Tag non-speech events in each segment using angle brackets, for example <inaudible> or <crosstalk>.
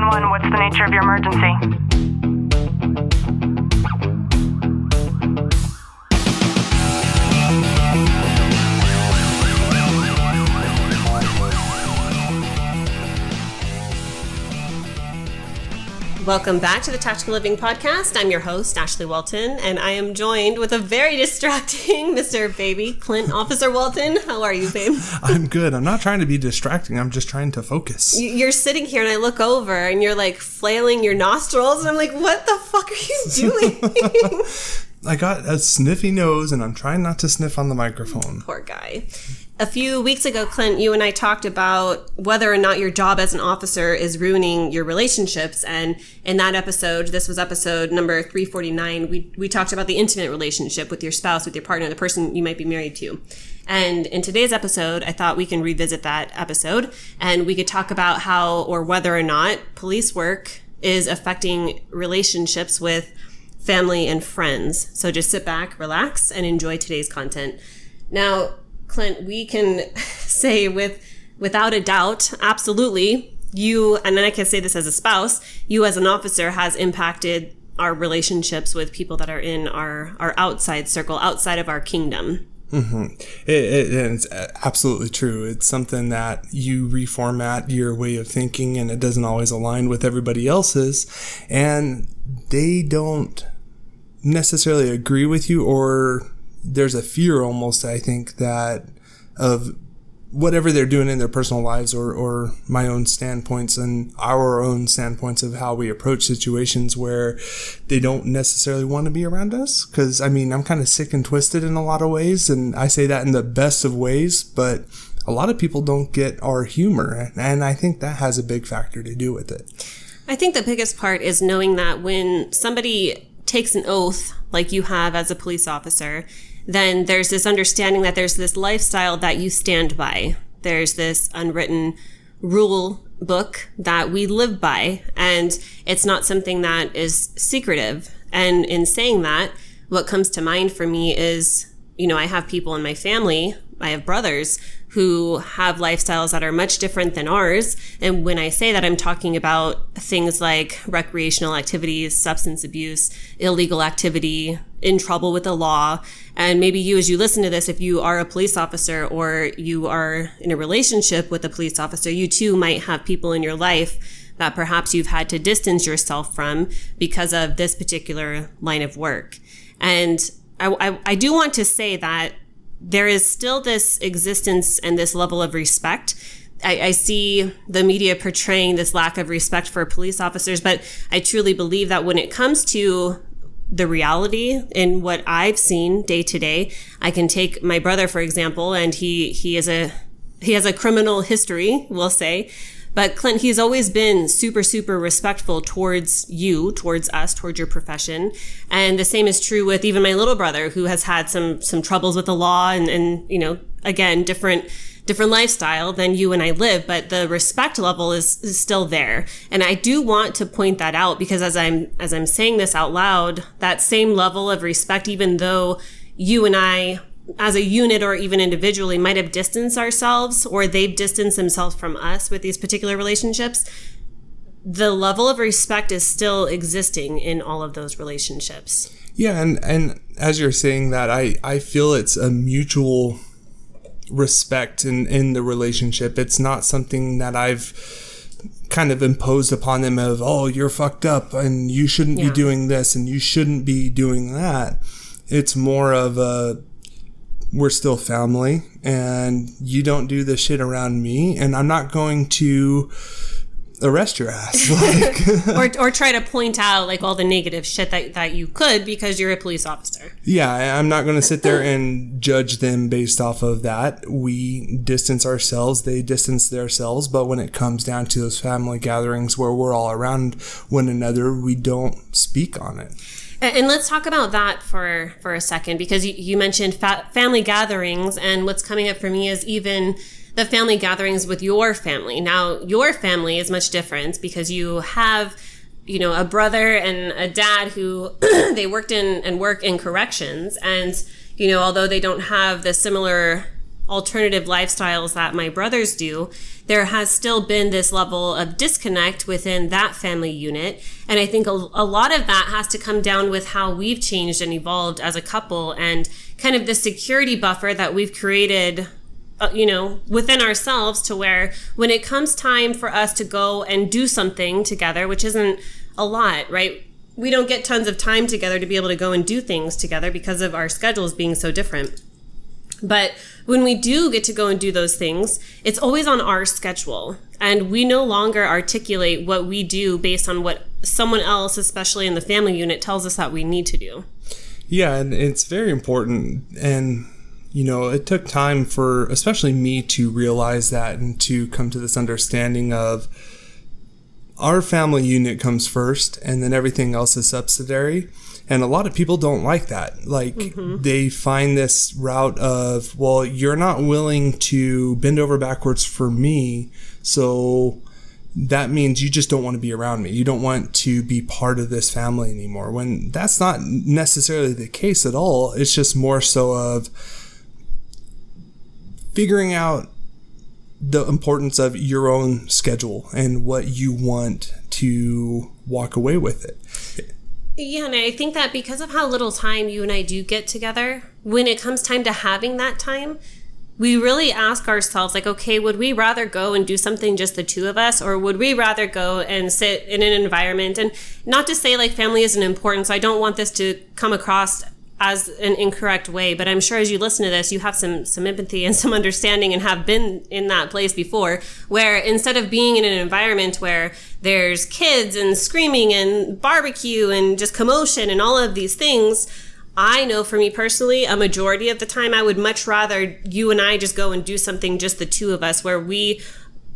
911, what's the nature of your emergency? Welcome back to the Tactical Living Podcast. I'm your host, Ashlie Walton, and I am joined with a very distracting <laughs> Mr. Baby Clint Officer Walton. How are you, babe? <laughs> I'm good. I'm not trying to be distracting. I'm just trying to focus. You- You're sitting here, and I look over, and you're like flailing your nostrils, and I'm like, what the fuck are you <laughs> doing? I got a sniffy nose and I'm trying not to sniff on the microphone. Poor guy. A few weeks ago, Clint, you and I talked about whether or not your job as an officer is ruining your relationships. And in that episode, this was episode number 349, we, we talked about the intimate relationship with your spouse, with your partner, the person you might be married to. And in today's episode, I thought we can revisit that episode and we could talk about how or whether or not police work is affecting relationships with family and friends. So just sit back, relax, and enjoy today's content. Now, Clint, we can <laughs> say with without a doubt, absolutely, you and then I can say this as a spouse, you as an officer has impacted our relationships with people that are in our our outside circle, outside of our kingdom. Mm-hmm. It, it, it's uh, absolutely true. It's something that you reformat your way of thinking and it doesn't always align with everybody else's. And they don't necessarily agree with you or there's a fear almost, I think, that of whatever they're doing in their personal lives or, or my own standpoints and our own standpoints of how we approach situations where they don't necessarily want to be around us. Cause I mean, I'm kind of sick and twisted in a lot of ways. And I say that in the best of ways, but a lot of people don't get our humor. And I think that has a big factor to do with it. I think the biggest part is knowing that when somebody takes an oath, like you have as a police officer, then there's this understanding that there's this lifestyle that you stand by. There's this unwritten rule book that we live by, and it's not something that is secretive. And in saying that, what comes to mind for me is, you know, I have people in my family, I have brothers who have lifestyles that are much different than ours. And when I say that, I'm talking about things like recreational activities, substance abuse, illegal activity, in trouble with the law. And maybe you, as you listen to this, if you are a police officer or you are in a relationship with a police officer, you too might have people in your life that perhaps you've had to distance yourself from because of this particular line of work. And I, I, do want to say that there is still this existence and this level of respect. I, I, see the media portraying this lack of respect for police officers, but I truly believe that when it comes to the reality in what I've seen day to day, I can take my brother, for example, and he, he is a, he has a criminal history, we'll say. But Clint, he's always been super, super respectful towards you, towards us, towards your profession. And the same is true with even my little brother, who has had some, some troubles with the law and, and, you know, again, different, different lifestyle than you and I live, but the respect level is, is still there. And I do want to point that out because as I'm, as I'm saying this out loud, that same level of respect, even though you and I as a unit or even individually might have distanced ourselves or they've distanced themselves from us with these particular relationships the level of respect is still existing in all of those relationships Yeah, and and as you're saying that, I I feel it's a mutual respect in in the relationship. It's not something that I've kind of imposed upon them of oh you're fucked up and you shouldn't Yeah. be doing this and you shouldn't be doing that. It's more of a we're still family and you don't do this shit around me and I'm not going to arrest your ass. <laughs> Like <laughs> or, or try to point out like all the negative shit that, that you could because you're a police officer Yeah, I'm not going to sit there and judge them based off of that. We distance ourselves, they distance themselves, but when it comes down to those family gatherings where we're all around one another, we don't speak on it. And, and let's talk about that for for a second because you, you mentioned fa- family gatherings, and what's coming up for me is even the family gatherings with your family. Now, your family is much different because you have you know a brother and a dad who <clears throat> they worked in and work in corrections and you know although they don't have the similar alternative lifestyles that my brothers do, there has still been this level of disconnect within that family unit. And I think a, a, lot of that has to come down with how we've changed and evolved as a couple and kind of the security buffer that we've created. Uh, you know, within ourselves to where when it comes time for us to go and do something together, which isn't a lot, right? We don't get tons of time together to be able to go and do things together because of our schedules being so different. But when we do get to go and do those things, it's always on our schedule. And we no longer articulate what we do based on what someone else, especially in the family unit, tells us that we need to do. Yeah, and it's very important. And, you know, it took time for especially me to realize that and to come to this understanding of our family unit comes first and then everything else is subsidiary. And a lot of people don't like that. Like mm-hmm. they find this route of, well, you're not willing to bend over backwards for me. So that means you just don't want to be around me. You don't want to be part of this family anymore. When that's not necessarily the case at all. It's just more so of figuring out the importance of your own schedule and what you want to walk away with it. Yeah, and I think that because of how little time you and I do get together, when it comes time to having that time, we really ask ourselves, like, okay, would we rather go and do something just the two of us, or would we rather go and sit in an environment? And not to say like family isn't important, so I don't want this to come across as an incorrect way, but I'm sure as you listen to this, you have some some empathy and some understanding and have been in that place before where instead of being in an environment where there's kids and screaming and barbecue and just commotion and all of these things, I know for me personally, a majority of the time I would much rather you and I just go and do something just the two of us where we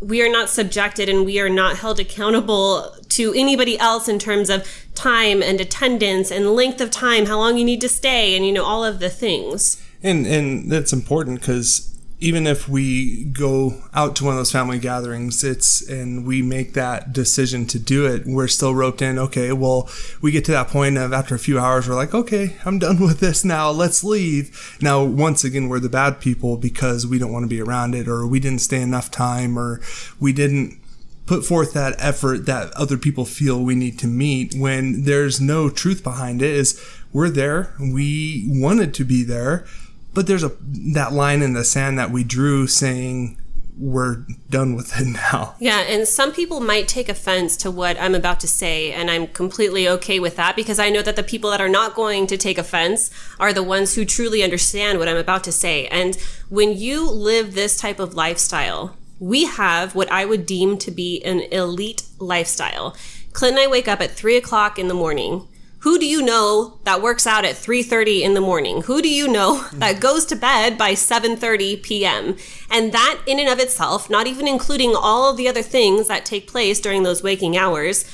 we are not subjected and we are not held accountable to anybody else in terms of time and attendance and length of time, how long you need to stay, and you know all of the things. And and that's important because even if we go out to one of those family gatherings, it's and we make that decision to do it, we're still roped in. Okay, well, we get to that point of after a few hours, we're like, okay, I'm done <laughs> with this now. Let's leave. Now, once again, we're the bad people because we don't want to be around it, or we didn't stay enough time, or we didn't put forth that effort that other people feel we need to meet when there's no truth behind it is we're there we wanted to be there but there's a that line in the sand that we drew saying we're done with it now. <laughs> Yeah, and some people might take offense to what I'm about to say, and I'm completely okay with that because I know that the people that are not going to take offense are the ones who truly understand what I'm about to say. And when you live this type of lifestyle, we have what I would deem to be an elite lifestyle. Clint and I wake up at three o'clock in the morning. Who do you know that works out at 3:30 in the morning? Who do you know <laughs> that goes to bed by 7:30 p.m.? And that in and of itself, not even including all of the other things that take place during those waking hours,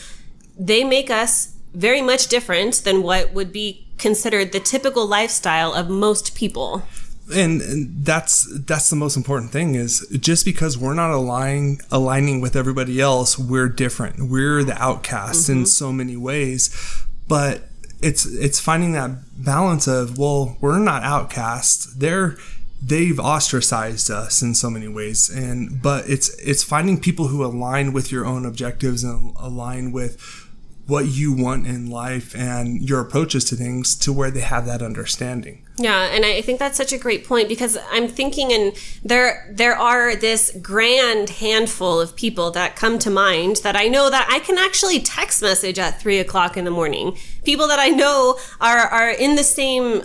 they make us very much different than what would be considered the typical lifestyle of most people and, and, that's that's the most important thing is just because we're not aligning aligning with everybody else we're different we're the outcasts mm-hmm. in so many ways but it's it's finding that balance of well we're not outcasts they're they've ostracized us in so many ways and but it's it's finding people who align with your own objectives and align with what you want in life and your approaches to things to where they have that understanding. Yeah, and I think that's such a great point because I'm thinking and there there are this grand handful of people that come to mind that I know that I can actually text message at three o'clock in the morning. People that I know are are in the same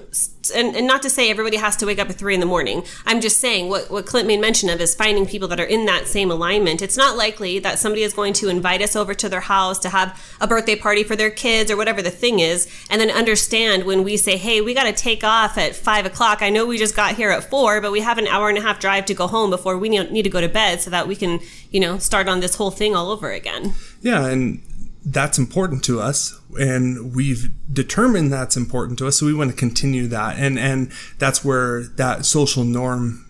and, and not to say everybody has to wake up at three in the morning. I'm just saying what, what Clint made mention of is finding people that are in that same alignment. It's not likely that somebody is going to invite us over to their house to have a birthday party for their kids or whatever the thing is, and then understand when we say, hey, we got to take off at five o'clock. I know we just got here at four, but we have an hour and a half drive to go home before we need to go to bed so that we can, you know, start on this whole thing all over again. Yeah. And that's important to us and we've determined that's important to us so we want to continue that and and that's where that social norm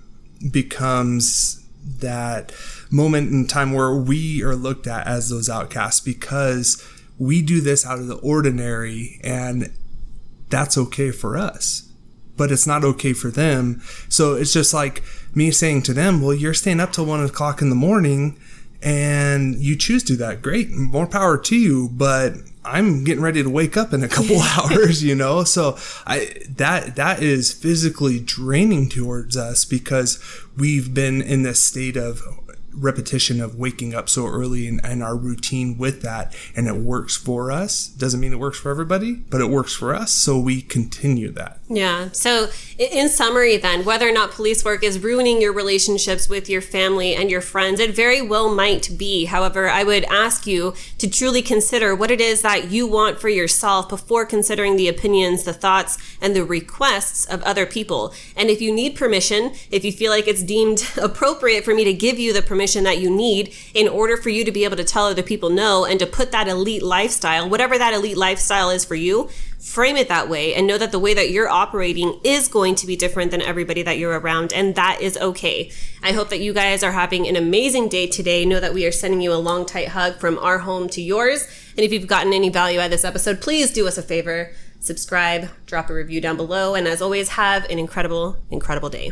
becomes that moment in time where we are looked at as those outcasts because we do this out of the ordinary and that's okay for us but it's not okay for them so it's just like me saying to them, well, you're staying up till one o'clock in the morning and you choose to do that. Great. More power to you. But I'm getting ready to wake up in a couple <laughs> <laughs> hours, you know? So I, that, that is physically draining towards us because we've been in this state of repetition of waking up so early and, and, our routine with that and it works for us doesn't mean it works for everybody but it works for us so we continue that. Yeah so in summary then whether or not police work is ruining your relationships with your family and your friends it very well might be. However i would ask you to truly consider what it is that you want for yourself before considering the opinions the thoughts and the requests of other people. And if you need permission if you feel like it's deemed <laughs> appropriate for me to give you the permission that you need in order for you to be able to tell other people no and to put that elite lifestyle, whatever that elite lifestyle is for you, frame it that way and know that the way that you're operating is going to be different than everybody that you're around. And that is okay. I hope that you guys are having an amazing day today. Know that we are sending you a long, tight hug from our home to yours. And if you've gotten any value out of this episode, please do us a favor subscribe, drop a review down below, and as always, have an incredible, incredible day.